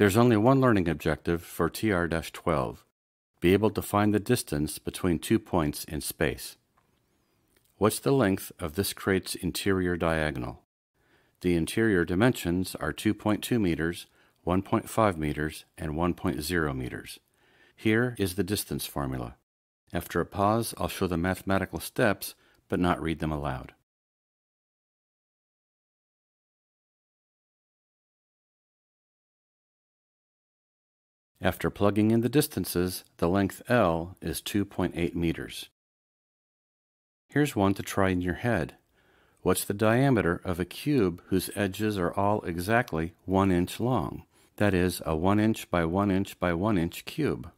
There's only one learning objective for TR-12. Be able to find the distance between two points in space. What's the length of this crate's interior diagonal? The interior dimensions are 2.2 meters, 1.5 meters, and 1.0 meters. Here is the distance formula. After a pause, I'll show the mathematical steps, but not read them aloud. After plugging in the distances, the length L is 2.8 meters. Here's one to try in your head. What's the diameter of a cube whose edges are all exactly 1 inch long? That is, a 1 inch by 1 inch by 1 inch cube.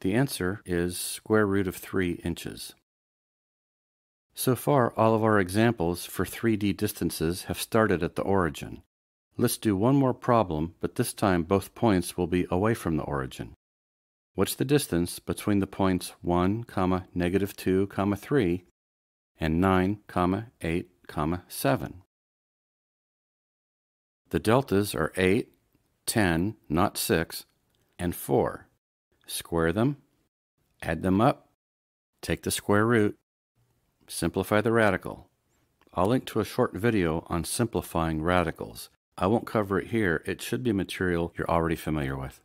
The answer is square root of 3 inches. So far, all of our examples for 3D distances have started at the origin. Let's do one more problem, but this time both points will be away from the origin. What's the distance between the points 1, comma, negative 2, comma, 3 and 9, comma, 8, comma, 7? The deltas are 8, 10, not 6, and 4. Square them, add them up, take the square root, simplify the radical. I'll link to a short video on simplifying radicals. I won't cover it here. It should be material you're already familiar with.